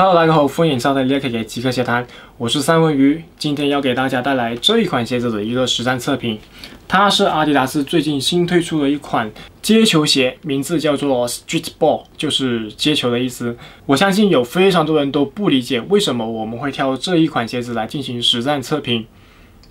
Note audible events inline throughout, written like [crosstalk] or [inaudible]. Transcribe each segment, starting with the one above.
Hello，大家好，欢迎收睇呢一期嘅极客鞋谈，我是三文鱼，今天要给大家带来这一款鞋子的一个实战测评。它是阿迪达斯最近新推出的一款街球鞋，名字叫做 Street Ball，就是街球的意思。我相信有非常多人都不理解为什么我们会挑这一款鞋子来进行实战测评。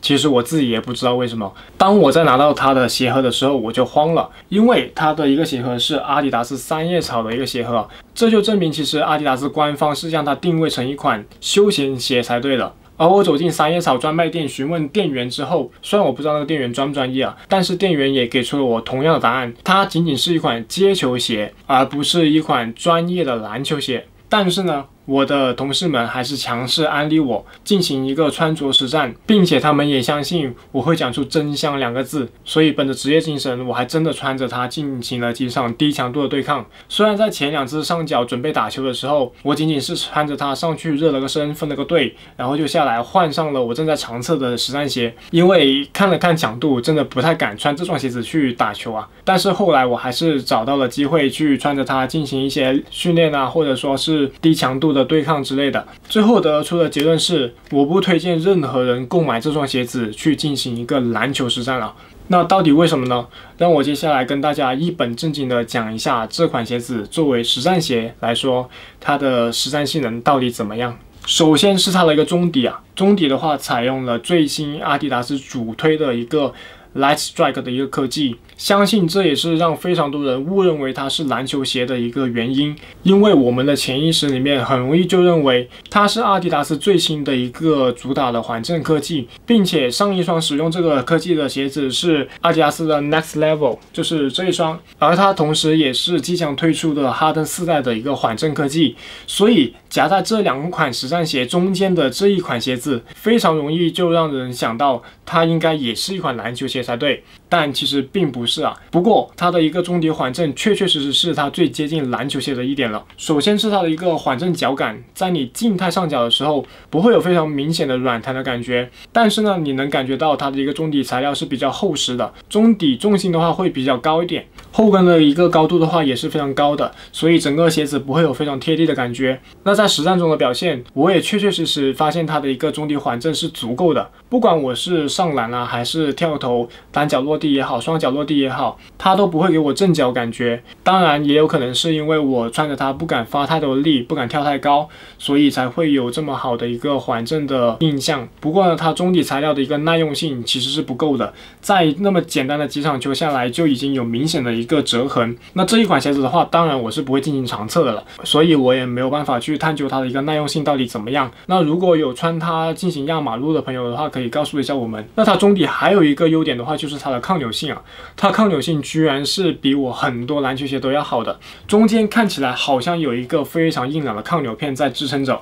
其实我自己也不知道为什么。当我在拿到它的鞋盒的时候，我就慌了，因为它的一个鞋盒是阿迪达斯三叶草的一个鞋盒，这就证明其实阿迪达斯官方是将它定位成一款休闲鞋才对的。而我走进三叶草专卖店询问店员之后，虽然我不知道那个店员专不专业啊，但是店员也给出了我同样的答案，它仅仅是一款街球鞋，而不是一款专业的篮球鞋。但是呢？我的同事们还是强势安利我进行一个穿着实战，并且他们也相信我会讲出真相两个字，所以本着职业精神，我还真的穿着它进行了几场低强度的对抗。虽然在前两次上脚准备打球的时候，我仅仅是穿着它上去热了个身，分了个队，然后就下来换上了我正在长测的实战鞋，因为看了看强度，真的不太敢穿这双鞋子去打球啊。但是后来我还是找到了机会去穿着它进行一些训练啊，或者说是低强度的。的对抗之类的，最后得出的结论是，我不推荐任何人购买这双鞋子去进行一个篮球实战了。那到底为什么呢？让我接下来跟大家一本正经的讲一下这款鞋子作为实战鞋来说，它的实战性能到底怎么样。首先是它的一个中底啊，中底的话采用了最新阿迪达斯主推的一个。Light Strike 的一个科技，相信这也是让非常多人误认为它是篮球鞋的一个原因。因为我们的潜意识里面很容易就认为它是阿迪达斯最新的一个主打的缓震科技，并且上一双使用这个科技的鞋子是阿迪达斯的 Next Level，就是这一双，而它同时也是即将推出的哈登四代的一个缓震科技，所以夹在这两款实战鞋中间的这一款鞋子，非常容易就让人想到它应该也是一款篮球鞋。才对，但其实并不是啊。不过它的一个中底缓震确确实实是它最接近篮球鞋的一点了。首先是它的一个缓震脚感，在你静态上脚的时候不会有非常明显的软弹的感觉，但是呢，你能感觉到它的一个中底材料是比较厚实的，中底重心的话会比较高一点，后跟的一个高度的话也是非常高的，所以整个鞋子不会有非常贴地的感觉。那在实战中的表现，我也确确实实发现它的一个中底缓震是足够的，不管我是上篮啊还是跳投。单脚落地也好，双脚落地也好，它都不会给我正脚感觉。当然，也有可能是因为我穿着它不敢发太多力，不敢跳太高，所以才会有这么好的一个缓震的印象。不过呢，它中底材料的一个耐用性其实是不够的，在那么简单的几场球下来就已经有明显的一个折痕。那这一款鞋子的话，当然我是不会进行长测的了，所以我也没有办法去探究它的一个耐用性到底怎么样。那如果有穿它进行压马路的朋友的话，可以告诉一下我们。那它中底还有一个优点的话。就是它的抗扭性啊，它抗扭性居然是比我很多篮球鞋都要好的。中间看起来好像有一个非常硬朗的抗扭片在支撑着，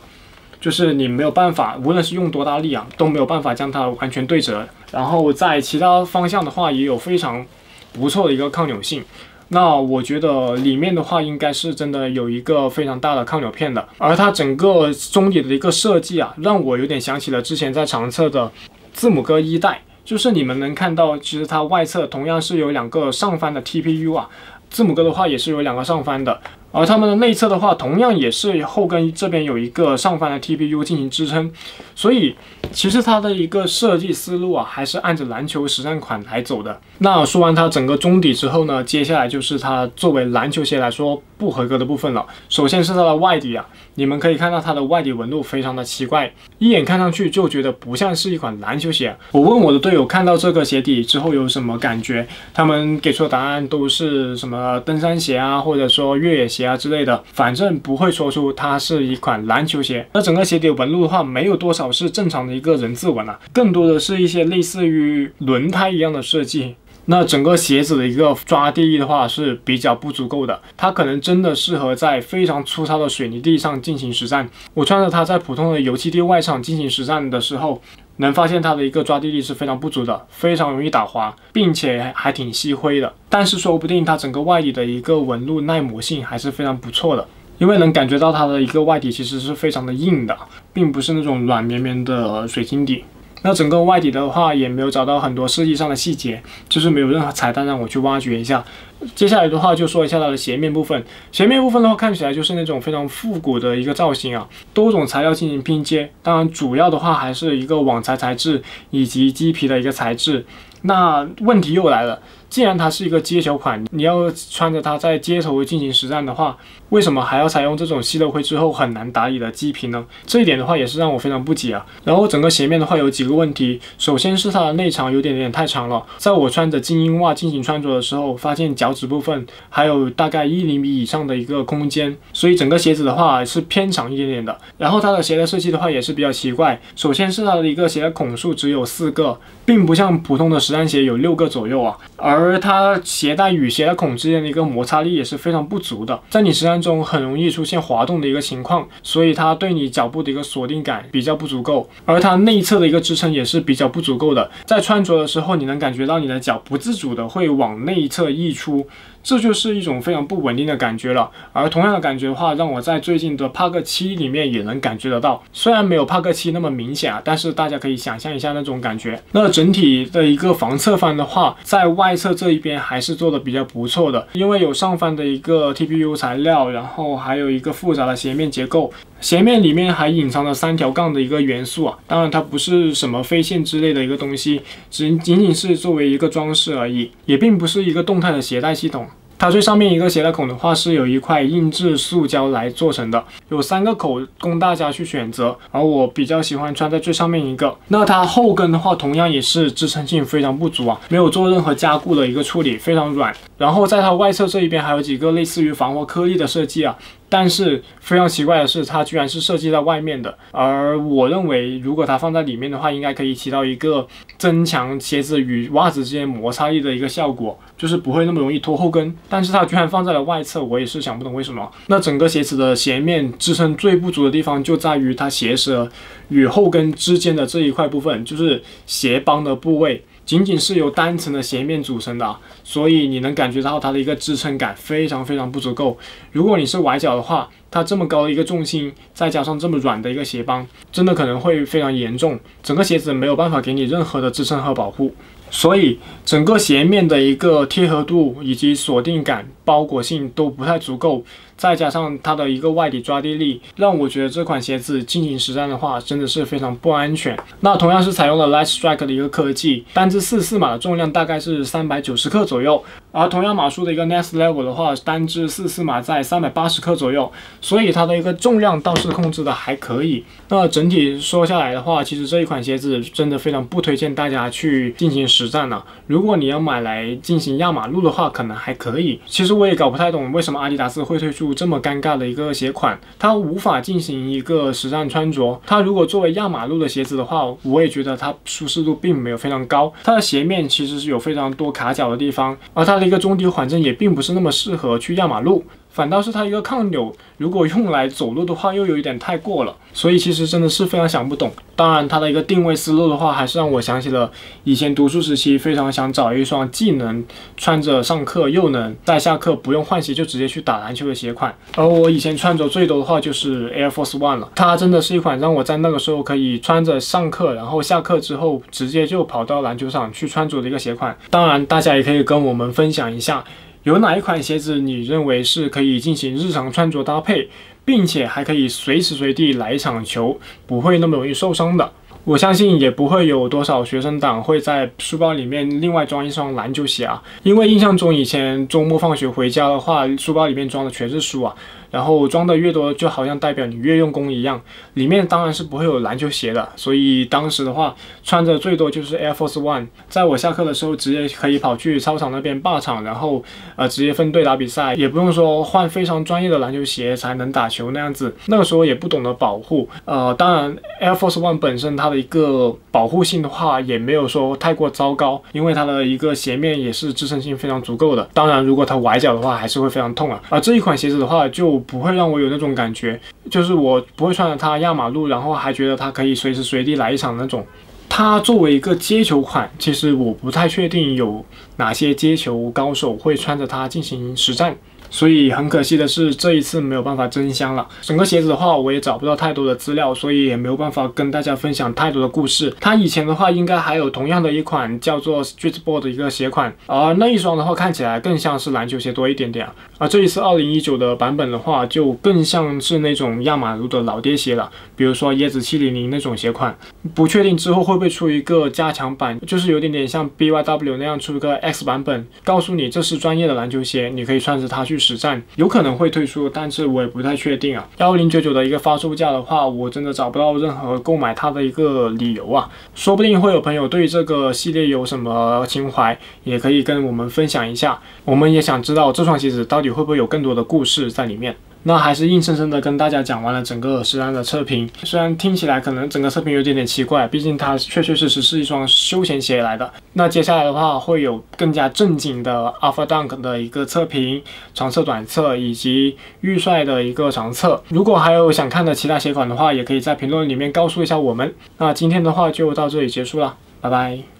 就是你没有办法，无论是用多大力啊，都没有办法将它完全对折。然后在其他方向的话，也有非常不错的一个抗扭性。那我觉得里面的话，应该是真的有一个非常大的抗扭片的。而它整个中底的一个设计啊，让我有点想起了之前在长测的字母哥一代。就是你们能看到，其实它外侧同样是有两个上翻的 TPU 啊，字母哥的话也是有两个上翻的。而它们的内侧的话，同样也是后跟这边有一个上翻的 TPU 进行支撑，所以其实它的一个设计思路啊，还是按着篮球实战款来走的。那说完它整个中底之后呢，接下来就是它作为篮球鞋来说不合格的部分了。首先是它的外底啊，你们可以看到它的外底纹路非常的奇怪，一眼看上去就觉得不像是一款篮球鞋。我问我的队友看到这个鞋底之后有什么感觉，他们给出的答案都是什么登山鞋啊，或者说越野鞋。啊之类的，反正不会说出它是一款篮球鞋。那整个鞋底纹路的话，没有多少是正常的一个人字纹啊，更多的是一些类似于轮胎一样的设计。那整个鞋子的一个抓地力的话是比较不足够的，它可能真的适合在非常粗糙的水泥地上进行实战。我穿着它在普通的油漆地外场进行实战的时候。能发现它的一个抓地力是非常不足的，非常容易打滑，并且还挺吸灰的。但是说不定它整个外底的一个纹路耐磨性还是非常不错的，因为能感觉到它的一个外底其实是非常的硬的，并不是那种软绵绵的水晶底。那整个外底的话也没有找到很多设计上的细节，就是没有任何彩蛋让我去挖掘一下。接下来的话就说一下它的鞋面部分，鞋面部分的话看起来就是那种非常复古的一个造型啊，多种材料进行拼接，当然主要的话还是一个网材材质以及麂皮的一个材质。那问题又来了。既然它是一个街球款，你要穿着它在街头进行实战的话，为什么还要采用这种吸了灰之后很难打理的麂皮呢？这一点的话也是让我非常不解啊。然后整个鞋面的话有几个问题，首先是它的内长有点点太长了，在我穿着精英袜进行穿着的时候，发现脚脚趾部分还有大概一厘米以上的一个空间，所以整个鞋子的话是偏长一点点的。然后它的鞋的设计的话也是比较奇怪，首先是它的一个鞋的孔数只有四个，并不像普通的实战鞋有六个左右啊，而它鞋带与鞋带孔之间的一个摩擦力也是非常不足的，在你实战中很容易出现滑动的一个情况，所以它对你脚部的一个锁定感比较不足够，而它内侧的一个支撑也是比较不足够的，在穿着的时候你能感觉到你的脚不自主的会往内侧溢出。où 这就是一种非常不稳定的感觉了，而同样的感觉的话，让我在最近的帕克七里面也能感觉得到，虽然没有帕克七那么明显啊，但是大家可以想象一下那种感觉。那整体的一个防侧翻的话，在外侧这一边还是做的比较不错的，因为有上翻的一个 TPU 材料，然后还有一个复杂的鞋面结构，鞋面里面还隐藏了三条杠的一个元素啊，当然它不是什么飞线之类的一个东西，只仅仅是作为一个装饰而已，也并不是一个动态的鞋带系统。它最上面一个鞋带孔的话，是有一块硬质塑胶来做成的，有三个口供大家去选择，而我比较喜欢穿在最上面一个。那它后跟的话，同样也是支撑性非常不足啊，没有做任何加固的一个处理，非常软。然后在它外侧这一边还有几个类似于防滑颗粒的设计啊。但是非常奇怪的是，它居然是设计在外面的。而我认为，如果它放在里面的话，应该可以起到一个增强鞋子与袜子之间摩擦力的一个效果，就是不会那么容易脱后跟。但是它居然放在了外侧，我也是想不懂为什么。那整个鞋子的鞋面支撑最不足的地方就在于它鞋舌与后跟之间的这一块部分，就是鞋帮的部位。仅仅是由单层的鞋面组成的，所以你能感觉到它的一个支撑感非常非常不足够。如果你是崴脚的话，它这么高的一个重心，再加上这么软的一个鞋帮，真的可能会非常严重，整个鞋子没有办法给你任何的支撑和保护。所以整个鞋面的一个贴合度以及锁定感、包裹性都不太足够。再加上它的一个外底抓地力，让我觉得这款鞋子进行实战的话，真的是非常不安全。那同样是采用了 Light Strike 的一个科技，单只四四码的重量大概是三百九十克左右，而同样码数的一个 Next Level 的话，单只四四码在三百八十克左右，所以它的一个重量倒是控制的还可以。那整体说下来的话，其实这一款鞋子真的非常不推荐大家去进行实战了。如果你要买来进行压马路的话，可能还可以。其实我也搞不太懂为什么阿迪达斯会推出。这么尴尬的一个鞋款，它无法进行一个实战穿着。它如果作为压马路的鞋子的话，我也觉得它舒适度并没有非常高。它的鞋面其实是有非常多卡脚的地方，而它的一个中底缓震也并不是那么适合去压马路。反倒是它一个抗扭，如果用来走路的话，又有一点太过了，所以其实真的是非常想不懂。当然，它的一个定位思路的话，还是让我想起了以前读书时期非常想找一双既能穿着上课，又能在下课不用换鞋就直接去打篮球的鞋款。而我以前穿着最多的话就是 Air Force One 了，它真的是一款让我在那个时候可以穿着上课，然后下课之后直接就跑到篮球场去穿着的一个鞋款。当然，大家也可以跟我们分享一下。有哪一款鞋子你认为是可以进行日常穿着搭配，并且还可以随时随地来一场球，不会那么容易受伤的？我相信也不会有多少学生党会在书包里面另外装一双篮球鞋啊，因为印象中以前周末放学回家的话，书包里面装的全是书啊。然后装的越多，就好像代表你越用功一样。里面当然是不会有篮球鞋的，所以当时的话，穿着最多就是 Air Force One。在我下课的时候，直接可以跑去操场那边霸场，然后呃直接分队打比赛，也不用说换非常专业的篮球鞋才能打球那样子。那个时候也不懂得保护，呃，当然 Air Force One 本身它的一个保护性的话，也没有说太过糟糕，因为它的一个鞋面也是支撑性非常足够的。当然，如果它崴脚的话，还是会非常痛啊。而这一款鞋子的话，就不会让我有那种感觉，就是我不会穿着它压马路，然后还觉得它可以随时随地来一场那种。它作为一个街球款，其实我不太确定有哪些街球高手会穿着它进行实战。所以很可惜的是这一次没有办法真香了。整个鞋子的话，我也找不到太多的资料，所以也没有办法跟大家分享太多的故事。它以前的话，应该还有同样的一款叫做 Streetball 的一个鞋款，而那一双的话看起来更像是篮球鞋多一点点。而这一次二零一九的版本的话，就更像是那种亚马路的老爹鞋了，比如说椰子七零零那种鞋款。不确定之后会不会出一个加强版，就是有点点像 BYW 那样出一个 X 版本，告诉你这是专业的篮球鞋，你可以穿着它去实战。有可能会推出，但是我也不太确定啊。幺零九九的一个发售价的话，我真的找不到任何购买它的一个理由啊。说不定会有朋友对这个系列有什么情怀，也可以跟我们分享一下。我们也想知道这双鞋子到底会不会有更多的故事在里面。那还是硬生生的跟大家讲完了整个实战的测评，虽然听起来可能整个测评有点点奇怪，毕竟它确确实实是一双休闲鞋来的。那接下来的话会有更加正经的 [laughs] Alpha Dunk 的一个测评，长测、短测以及预帅的一个长测。如果还有想看的其他鞋款的话，也可以在评论里面告诉一下我们。那今天的话就到这里结束了，拜拜。